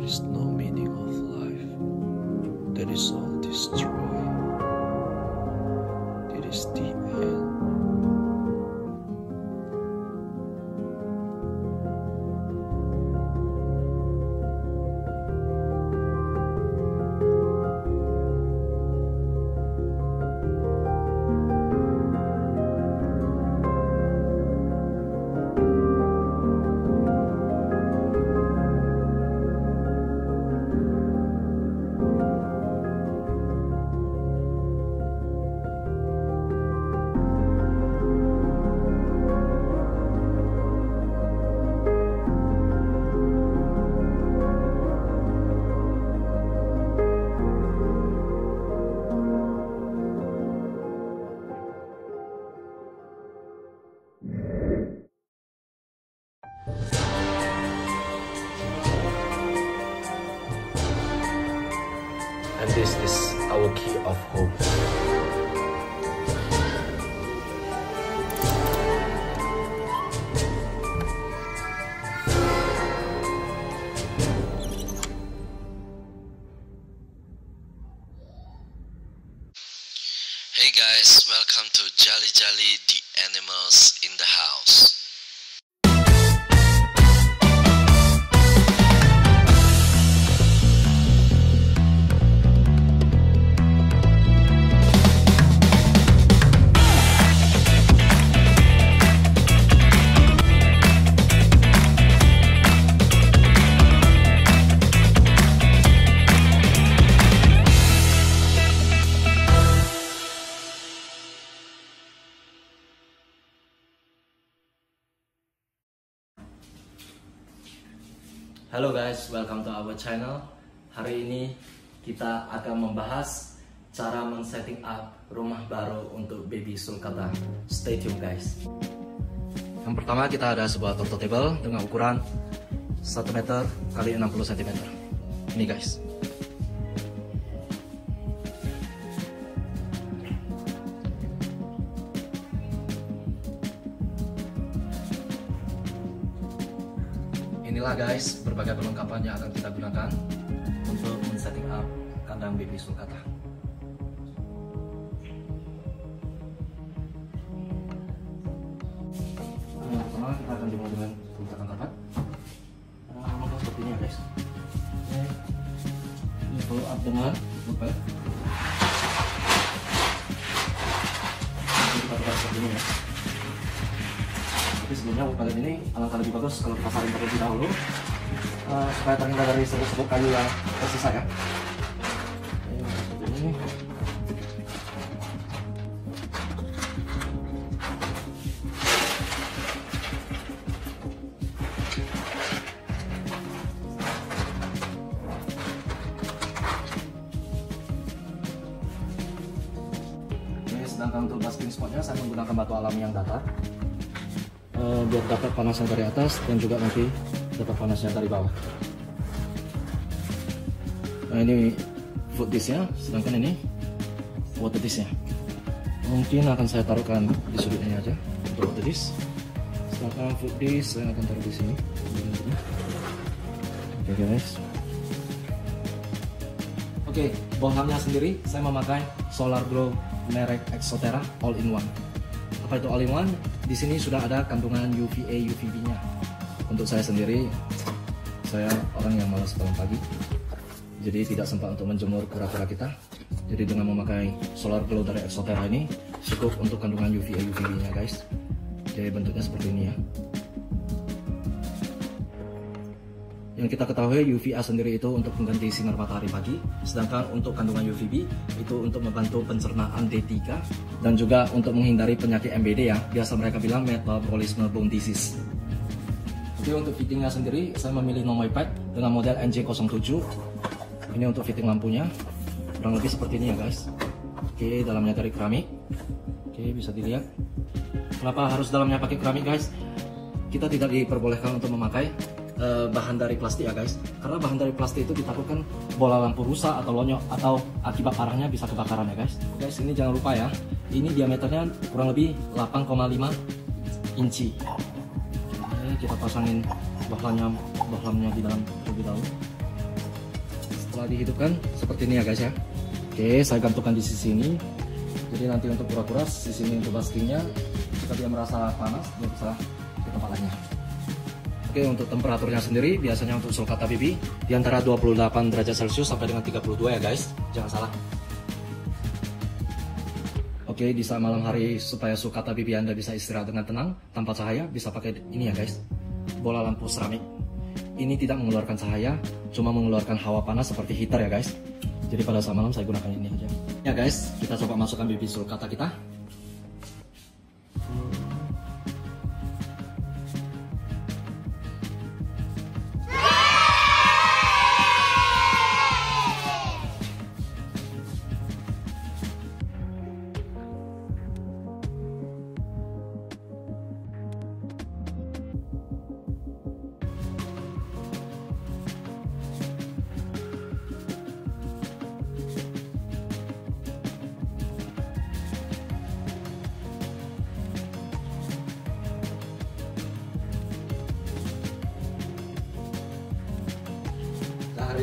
There is no meaning of life. That is all destroyed. It is the And this is our key of hope. Hey guys, welcome to Jolly Jolly the Animals in the House. Halo guys, welcome to our channel. Hari ini kita akan membahas cara men-setting up rumah baru untuk baby sulcata. Stay tune guys. Yang pertama kita ada sebuah turtle table dengan ukuran 1 meter kali 60 cm. Ini guys. Inilah guys berbagai perlengkapan yang akan kita gunakan untuk men-setting up kandang baby sulcata. Yang pertama kita akan dimulai dengan peletakan tempat. Nah, seperti ini guys. Ini, follow up dengan. Ini kita tukar seperti ini ya. Tapi sebelumnya woodpile ini alangkah lebih bagus kalau kita saring terlebih dahulu. Eh, supaya terhindar dari serbuk-serbuk kayu yang tersisa ya. Ini sedangkan untuk basking spotnya saya menggunakan batu alam yang datar Eh, biar dapat panasnya dari atas dan juga nanti dapat panasnya dari bawah. Nah ini food dishnya, sedangkan ini water dishnya. Mungkin akan saya taruhkan di sudut ini aja untuk water dish. Sedangkan food dish saya akan taruh di sini. Oke guys. Oke, bohlamnya sendiri saya memakai Solar Glow merek Exotera All in One. Apa itu All in One? Di sini sudah ada kandungan UVA UVB-nya. Untuk saya sendiri, saya orang yang malas bangun pagi, jadi tidak sempat untuk menjemur kura-kura kita. Jadi dengan memakai solar glow dari Exoterra ini cukup untuk kandungan UVA UVB nya guys. Jadi bentuknya seperti ini ya. Yang kita ketahui UVA sendiri itu untuk mengganti sinar matahari pagi, sedangkan untuk kandungan UVB itu untuk membantu pencernaan D3 dan juga untuk menghindari penyakit MBD ya. Biasa mereka bilang metabolisme bone disease. Oke untuk fittingnya sendiri saya memilih Nomoy Pad dengan model NJ07. Ini untuk fitting lampunya. Kurang lebih seperti ini ya guys. Oke dalamnya dari keramik. Oke bisa dilihat. Kenapa harus dalamnya pakai keramik guys? Kita tidak diperbolehkan untuk memakai uh, bahan dari plastik ya guys. Karena bahan dari plastik itu ditakutkan bola lampu rusak atau lonyok atau akibat parahnya bisa kebakaran ya guys. Guys ini jangan lupa ya. Ini diameternya kurang lebih 8,5 inci. Oke, kita pasangin bahlamnya bahlamnya di dalam terlebih dahulu setelah dihidupkan seperti ini ya guys ya. Oke saya gantungkan di sisi ini. Jadi nanti untuk kura-kura sisi ini untuk baskingnya jika dia merasa panas dia bisa ke tempat lainnya Oke untuk temperaturnya sendiri biasanya untuk sulcata BB di antara 28 derajat Celcius sampai dengan 32 ya guys. Jangan salah. Oke di saat malam hari supaya sulcata BB Anda bisa istirahat dengan tenang tanpa cahaya bisa pakai ini ya guys. Bola lampu seramik. Ini tidak mengeluarkan cahaya, cuma mengeluarkan hawa panas seperti heater ya guys. Jadi pada saat malam saya gunakan ini aja. Ya guys, kita coba masukkan BB sulcata kita.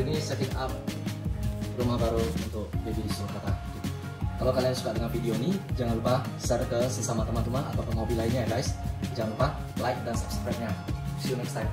Ini setting up rumah baru untuk baby Sulkata. Kalau kalian suka dengan video ini, jangan lupa share ke sesama teman-teman atau penghobi lainnya ya guys. Jangan lupa like dan subscribe-nya. See you next time.